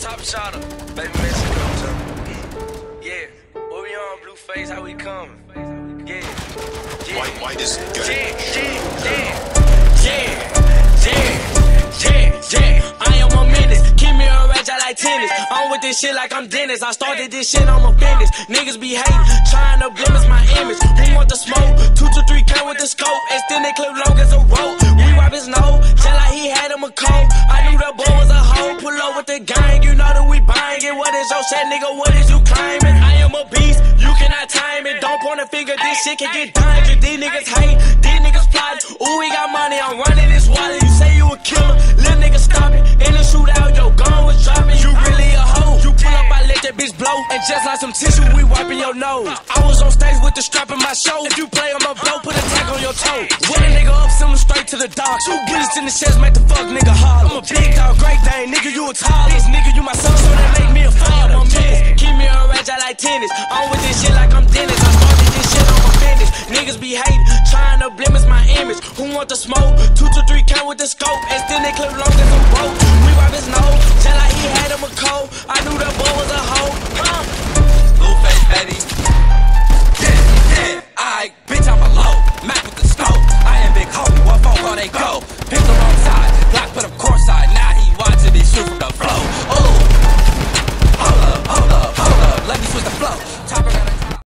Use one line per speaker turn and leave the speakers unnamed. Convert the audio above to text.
top shotter. Baby Mexico, too. Yeah. What we on, Blueface? How we coming? Yeah. Yeah. White,
white is good. Yeah, yeah, yeah.
Yeah, yeah, yeah, yeah. I am a menace. Keep me a rage, I like tennis. I'm with this shit like I'm Dennis. I started this shit, I'm a business. Niggas be hating, trying to blemish my image. Who want the smoke? Two to three count with the scope. Extended clip long as with the gang, you know that we buying it. What is your set, nigga? What is you claiming? I am a beast, you cannot time it. Don't point a finger, this shit can get dangerous. These niggas hate, these niggas plotting. Ooh, we got money, I'm running this wallet. You say you a killer, little nigga stop it. In the shootout, your gun was dropping. You really a hoe. You pull up, I let that bitch blow.
And just like some tissue, we wiping your nose. I was on stage with the strap in my show. If you play on my blow, put a tag on your toe. When a nigga up, send straight to the dog. Two bullets in the chest, make the fuck nigga hard. I'm a big dog, great dane, nigga, a toddler. Nigga, you my son, so that make me a father. I'm yeah.
Keep me on rage, I like tennis. On with this shit like I'm Dennis. I started this shit on my business. Niggas be hating, trying to blemish my image. Who want the smoke? Two to three count with the scope. And still they clip long as I'm broke. We rob his nose, tell like he had him a cold. I knew that boy was a hoe. Huh?
Blue face, baby. Yeah, yeah. I, bitch, I'm a low. Mac with the scope. I am big hoe. What phone call they go? Pick the